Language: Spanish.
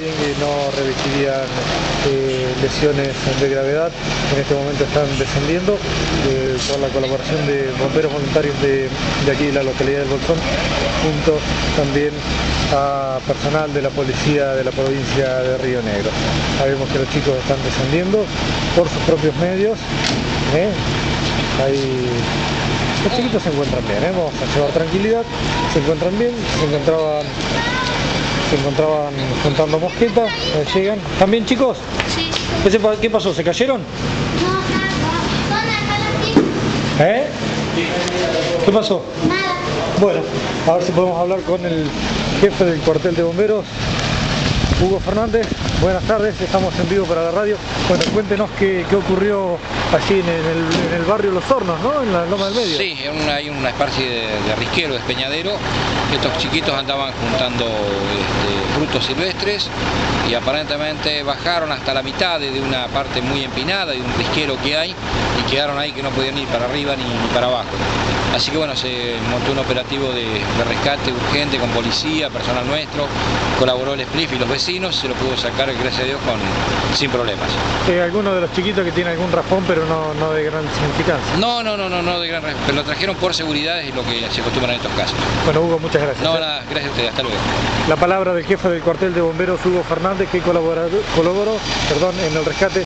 también que no revestirían eh, lesiones de gravedad. En este momento están descendiendo eh, con la colaboración de bomberos voluntarios de, de aquí de la localidad del Bolsón, junto también a personal de la policía de la provincia de Río Negro. Sabemos que los chicos están descendiendo por sus propios medios. ¿eh? Ahí los chiquitos se encuentran bien, ¿eh? vamos a llevar tranquilidad, se encuentran bien, se encontraban, se encontraban juntando mosquetas, eh, llegan. ¿Están bien chicos? Sí. ¿Qué, se pa- qué pasó? ¿Se cayeron? No, nada. ¿Dónde está la ¿Eh? ¿Qué pasó? Nada. Bueno, a ver si podemos hablar con el jefe del cuartel de bomberos, Hugo Fernández. Buenas tardes, estamos en vivo para la radio. Bueno, cuéntenos qué, qué ocurrió allí en el, en el barrio Los Hornos, ¿no? En la Loma del Medio. Sí, hay una especie de, de risquero, despeñadero. Estos chiquitos andaban juntando este, silvestres y aparentemente bajaron hasta la mitad de, una parte muy empinada, de un risquero que hay, y quedaron ahí que no podían ir para arriba ni para abajo. Así que bueno, se montó un operativo de, de rescate urgente con policía, personal nuestro, colaboró el SPLIF y los vecinos, se lo pudo sacar, gracias a Dios, con, sin problemas. Eh, alguno de los chiquitos que tiene algún raspón, pero no, no de gran significancia. No, no, no, no, no de gran pero lo trajeron por seguridad, es lo que se acostumbra en estos casos. Bueno, Hugo, muchas gracias. No, ¿eh? nada, gracias a ustedes, hasta luego. La palabra del jefe del cuartel de bomberos, Hugo Fernández, que colaboró, colaboró perdón, en el rescate.